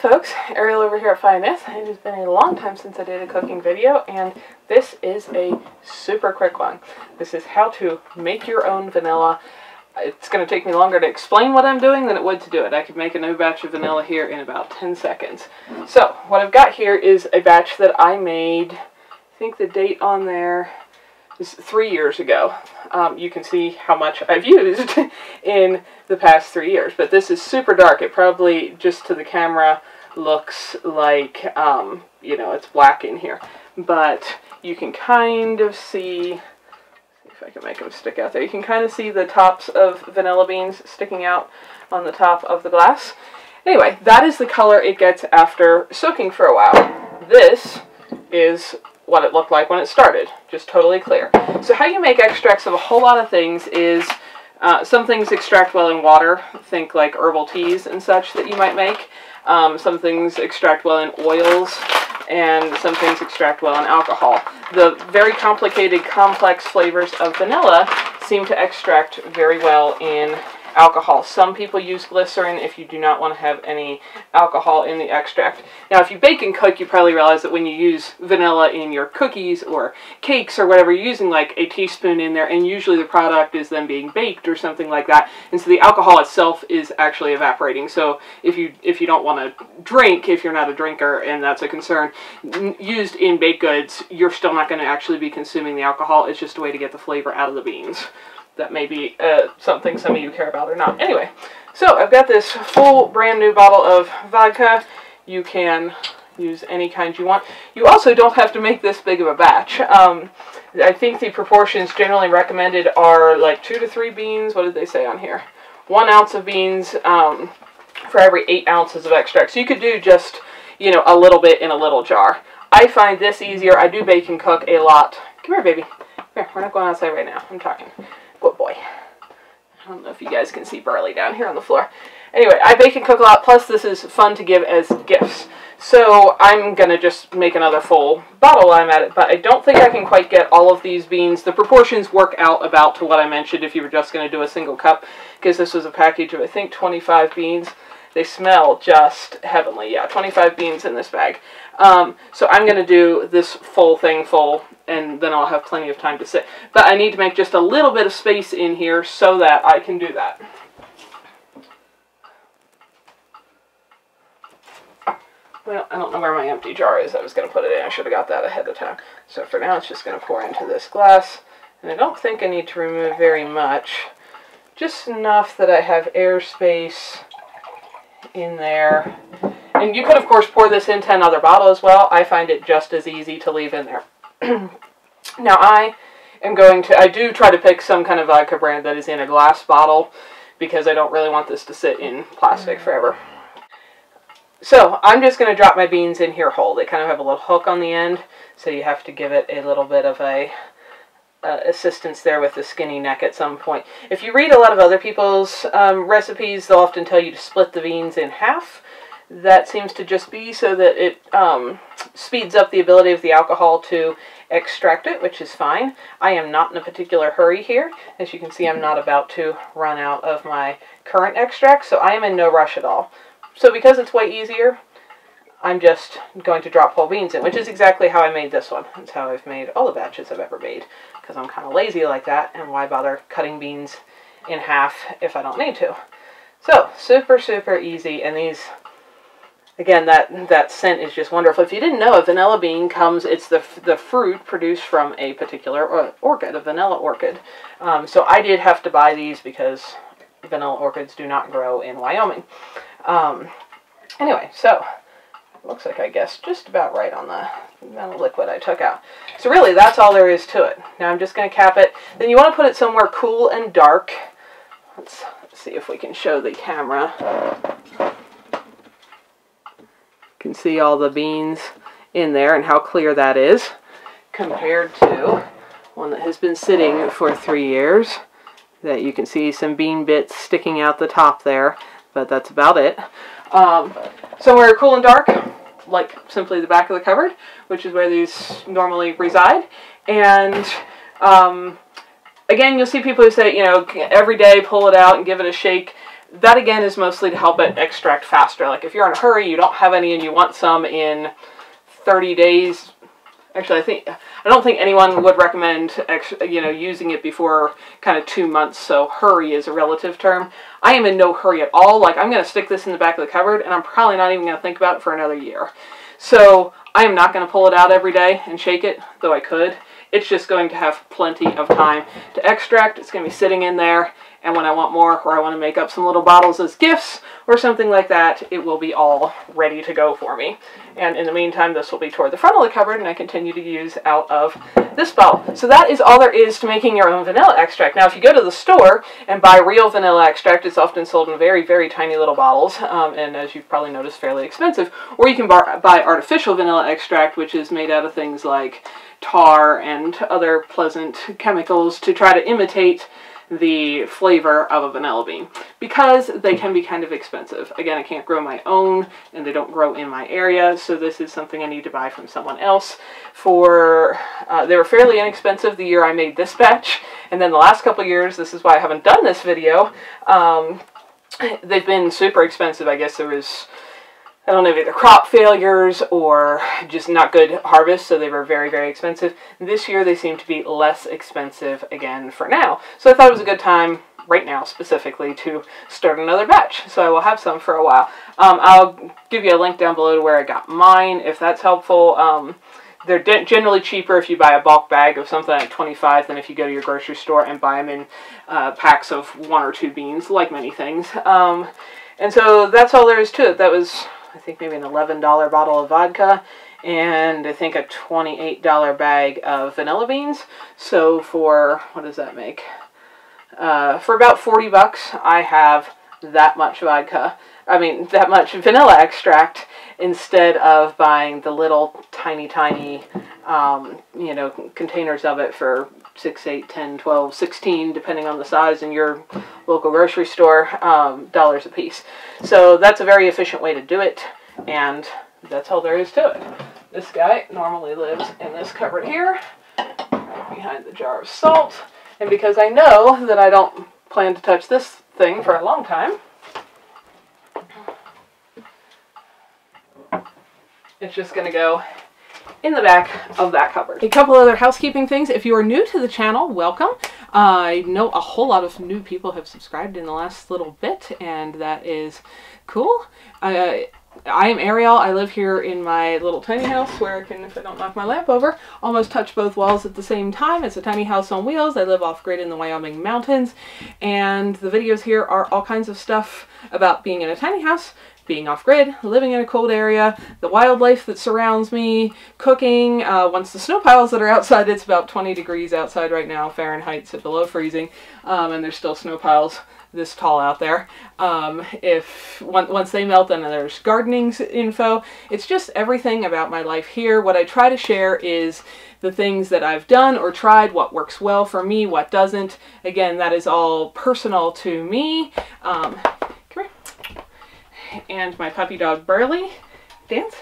folks, Ariel over here at Fy Nyth. It has been a long time since I did a cooking video and this is a super quick one. This is how to make your own vanilla. It's going to take me longer to explain what I'm doing than it would to do it. I could make a new batch of vanilla here in about 10 seconds. So, what I've got here is a batch that I made, I think the date on there three years ago. Um, you can see how much I've used in the past three years. But this is super dark. It probably, just to the camera, looks like, um, you know, it's black in here. But you can kind of see, see if I can make them stick out there. You can kind of see the tops of vanilla beans sticking out on the top of the glass. Anyway, that is the color it gets after soaking for a while. This is what it looked like when it started. Just totally clear. So how you make extracts of a whole lot of things is uh, some things extract well in water. Think like herbal teas and such that you might make. Um, some things extract well in oils and some things extract well in alcohol. The very complicated, complex flavors of vanilla seem to extract very well in alcohol. Some people use glycerin if you do not want to have any alcohol in the extract. Now, if you bake and cook, you probably realize that when you use vanilla in your cookies or cakes or whatever, you're using like a teaspoon in there, and usually the product is then being baked or something like that, and so the alcohol itself is actually evaporating. So if you if you don't want to drink, if you're not a drinker and that's a concern, used in baked goods, you're still not going to actually be consuming the alcohol. It's just a way to get the flavor out of the beans that may be uh, something some of you care about or not. Anyway, so I've got this full brand new bottle of vodka. You can use any kind you want. You also don't have to make this big of a batch. Um, I think the proportions generally recommended are like two to three beans. What did they say on here? One ounce of beans um, for every eight ounces of extract. So you could do just, you know, a little bit in a little jar. I find this easier. I do bake and cook a lot. Come here, baby. Here, we're not going outside right now. I'm talking. Good boy. I don't know if you guys can see Barley down here on the floor. Anyway, I bake and cook a lot, plus this is fun to give as gifts. So I'm going to just make another full bottle while I'm at it, but I don't think I can quite get all of these beans. The proportions work out about to what I mentioned if you were just going to do a single cup, because this was a package of, I think, 25 beans. They smell just heavenly. Yeah, 25 beans in this bag. Um, so I'm going to do this full thing full, and then I'll have plenty of time to sit. But I need to make just a little bit of space in here so that I can do that. Well, I don't know where my empty jar is. I was going to put it in. I should have got that ahead of time. So for now, it's just going to pour into this glass. And I don't think I need to remove very much. Just enough that I have airspace in there. And you could, of course, pour this into another bottle as well. I find it just as easy to leave in there. now, I am going to, I do try to pick some kind of vodka brand that is in a glass bottle because I don't really want this to sit in plastic mm. forever. So, I'm just going to drop my beans in here whole. They kind of have a little hook on the end, so you have to give it a little bit of a uh, assistance there with the skinny neck at some point. If you read a lot of other people's um, recipes, they'll often tell you to split the beans in half. That seems to just be so that it um, speeds up the ability of the alcohol to extract it, which is fine. I am not in a particular hurry here. As you can see, I'm not about to run out of my current extract, so I am in no rush at all. So because it's way easier, I'm just going to drop whole beans in, which is exactly how I made this one. That's how I've made all the batches I've ever made, because I'm kind of lazy like that, and why bother cutting beans in half if I don't need to. So, super, super easy, and these, again, that, that scent is just wonderful. If you didn't know, a vanilla bean comes, it's the, the fruit produced from a particular orchid, a vanilla orchid. Um, so I did have to buy these because vanilla orchids do not grow in Wyoming. Um, anyway, so looks like I guessed just about right on the amount of liquid I took out. So really, that's all there is to it. Now I'm just going to cap it. Then you want to put it somewhere cool and dark. Let's, see if we can show the camera. You can see all the beans in there and how clear that is compared to one that has been sitting for three years that you can see some bean bits sticking out the top there, but that's about it. Um, somewhere cool and dark, like simply the back of the cupboard, which is where these normally reside. And um, again, you'll see people who say, you know, every day pull it out and give it a shake. that again is mostly to help it extract faster. Like if you're in a hurry, you don't have any and you want some in 30 days, actually I think I don't think anyone would recommend you know using it before kind of two months. So hurry is a relative term. I am in no hurry at all. Like I'm going to stick this in the back of the cupboard, and I'm probably not even going to think about it for another year. So I am not going to pull it out every day and shake it, though I could. It's just going to have plenty of time to extract. It's going to be sitting in there, and when I want more or I want to make up some little bottles as gifts or something like that, it will be all ready to go for me. And in the meantime, this will be toward the front of the cupboard and I continue to use out of this bottle. So that is all there is to making your own vanilla extract. Now, if you go to the store and buy real vanilla extract, it's often sold in very, very tiny little bottles, um, and as you've probably noticed, fairly expensive. Or you can buy artificial vanilla extract, which is made out of things like tar and other pleasant chemicals to try to imitate the flavor of a vanilla bean because they can be kind of expensive. Again, I can't grow my own and they don't grow in my area, so this is something I need to buy from someone else. For uh, They were fairly inexpensive the year I made this batch, and then the last couple years, this is why I haven't done this video, um, they've been super expensive. I guess there was I don't know, if either crop failures or just not good harvests, so they were very, very expensive. This year they seem to be less expensive again for now. So I thought it was a good time right now specifically to start another batch. So I will have some for a while. Um, I'll give you a link down below to where I got mine if that's helpful. Um, they're generally cheaper if you buy a bulk bag of something at 25 than if you go to your grocery store and buy them in uh, packs of one or two beans, like many things. Um, and so that's all there is to it. That was I think maybe an $11 bottle of vodka, and I think a $28 bag of vanilla beans. So for, what does that make? Uh, for about 40 bucks, I have that much vodka. I mean, that much vanilla extract instead of buying the little tiny, tiny, um, you know, containers of it for 6, 8, 10, 12, 16, depending on the size in your local grocery store, um, dollars a piece. So that's a very efficient way to do it, and that's all there is to it. This guy normally lives in this cupboard here, behind the jar of salt, and because I know that I don't plan to touch this thing for a long time, it's just going to go in the back of that cupboard. A couple other housekeeping things. If you are new to the channel, welcome. Uh, I know a whole lot of new people have subscribed in the last little bit, and that is cool. Uh, I am Ariel. I live here in my little tiny house where I can, if I don't knock my lamp over, almost touch both walls at the same time. It's a tiny house on wheels. I live off-grid in the Wyoming mountains, and the videos here are all kinds of stuff about being in a tiny house, being off grid, living in a cold area, the wildlife that surrounds me, cooking. Uh, once the snow piles that are outside, it's about 20 degrees outside right now, Fahrenheit, at below freezing, um, and there's still snow piles this tall out there. Um, if once they melt, then there's gardening info. It's just everything about my life here. What I try to share is the things that I've done or tried, what works well for me, what doesn't. Again, that is all personal to me. Um, come here. and my puppy dog Burley. Dance.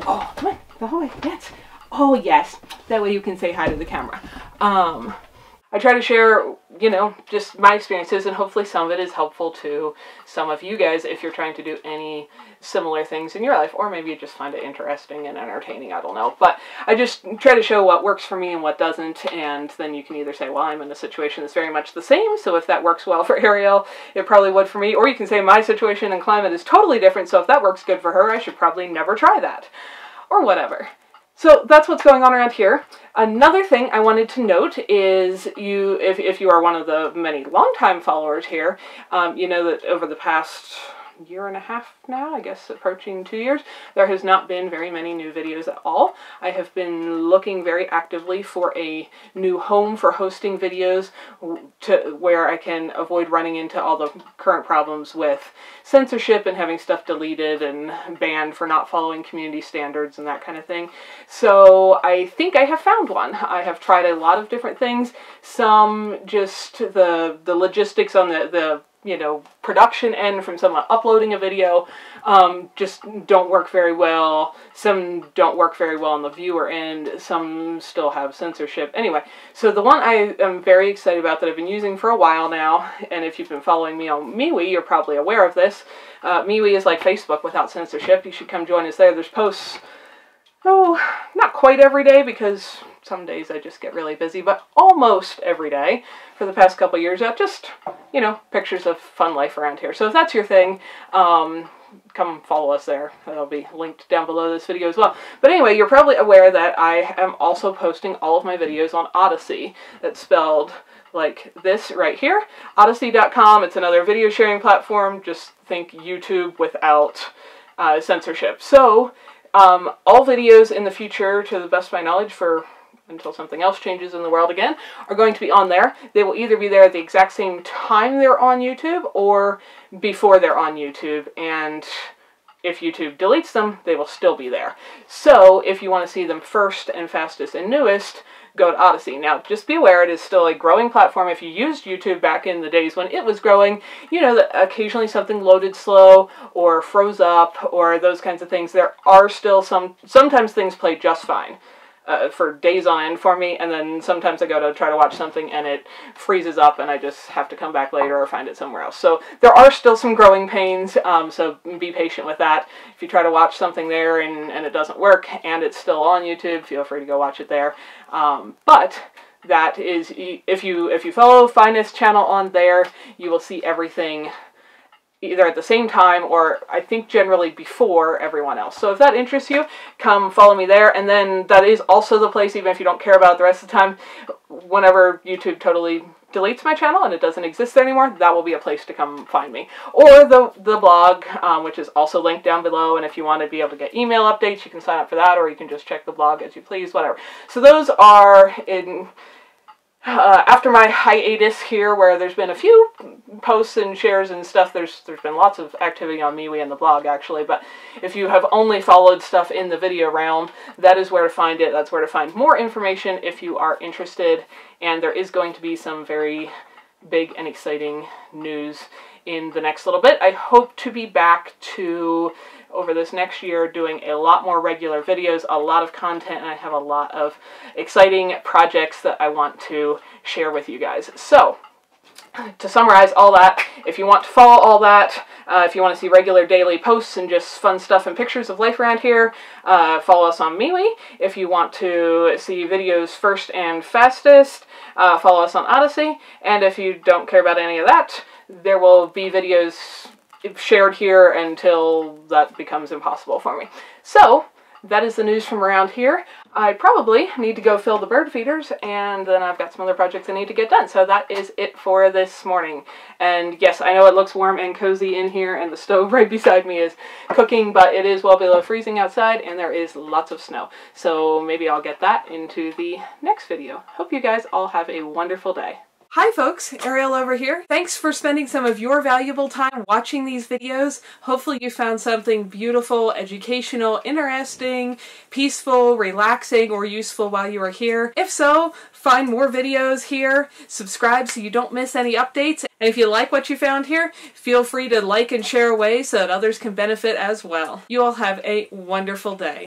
Oh, come on, the whole way, dance. Oh yes, that way you can say hi to the camera. Um, I try to share, you know, just my experiences, and hopefully some of it is helpful to some of you guys if you're trying to do any similar things in your life, or maybe you just find it interesting and entertaining, I don't know. But I just try to show what works for me and what doesn't, and then you can either say, well, I'm in a situation that's very much the same, so if that works well for Ariel, it probably would for me, or you can say, my situation and climate is totally different, so if that works good for her, I should probably never try that, or whatever. So that's what's going on around here. Another thing I wanted to note is you, if, if you are one of the many longtime followers here, um, you know that over the past year and a half now, I guess approaching two years, there has not been very many new videos at all. I have been looking very actively for a new home for hosting videos to where I can avoid running into all the current problems with censorship and having stuff deleted and banned for not following community standards and that kind of thing. So I think I have found one. I have tried a lot of different things, some just the, the logistics on the, the you know, production end from someone uploading a video um, just don't work very well. Some don't work very well on the viewer end. Some still have censorship. Anyway, so the one I am very excited about that I've been using for a while now, and if you've been following me on MeWe, you're probably aware of this. Uh, MeWe is like Facebook without censorship. You should come join us there. There's posts, oh, not quite every day because some days I just get really busy, but almost every day for the past couple years out just, you know, pictures of fun life around here. So if that's your thing, um, come follow us there. That'll be linked down below this video as well. But anyway, you're probably aware that I am also posting all of my videos on Odysee. That's spelled like this right here. odysee.com. it's another video sharing platform. Just think YouTube without uh, censorship. So, um, all videos in the future, to the best of my knowledge, for until something else changes in the world again, are going to be on there. They will either be there at the exact same time they're on YouTube or before they're on YouTube. And if YouTube deletes them, they will still be there. So if you want to see them first and fastest and newest, go to Odysee. Now, just be aware it is still a growing platform. If you used YouTube back in the days when it was growing, you know that occasionally something loaded slow or froze up or those kinds of things. There are still some, sometimes things play just fine uh, for days on end for me, and then sometimes I go to try to watch something and it freezes up and I just have to come back later or find it somewhere else. So there are still some growing pains, um, so be patient with that. If you try to watch something there and, and it doesn't work and it's still on YouTube, feel free to go watch it there. Um, but that is if you if you follow Fy Nyth's channel on there, you will see everything either at the same time or I think generally before everyone else. So if that interests you, come follow me there. And then that is also the place, even if you don't care about it the rest of the time, whenever YouTube totally deletes my channel and it doesn't exist anymore, that will be a place to come find me. Or the, the blog, um, which is also linked down below, and if you want to be able to get email updates, you can sign up for that, or you can just check the blog as you please, whatever. So those are in uh, after my hiatus here, where there's been a few posts and shares and stuff, there's there's been lots of activity on MeWe and the blog actually. But if you have only followed stuff in the video realm, that is where to find it. That's where to find more information if you are interested. And there is going to be some very big and exciting news in the next little bit. I hope to be back to over this next year doing a lot more regular videos, a lot of content, and I have a lot of exciting projects that I want to share with you guys. So, to summarize all that, if you want to follow all that, uh, if you want to see regular daily posts and just fun stuff and pictures of life around here, uh, follow us on MeWe. If you want to see videos first and fastest, uh, follow us on Odysee. And if you don't care about any of that, there will be videos shared here until that becomes impossible for me. So, that is the news from around here. I probably need to go fill the bird feeders, and then I've got some other projects I need to get done. So that is it for this morning. And yes, I know it looks warm and cozy in here, and the stove right beside me is cooking, but it is well below freezing outside, and there is lots of snow. So maybe I'll get that into the next video. Hope you guys all have a wonderful day. Hi folks, Ariel over here. Thanks for spending some of your valuable time watching these videos. Hopefully you found something beautiful, educational, interesting, peaceful, relaxing, or useful while you were here. If so, find more videos here, subscribe so you don't miss any updates, and if you like what you found here, feel free to like and share away so that others can benefit as well. You all have a wonderful day.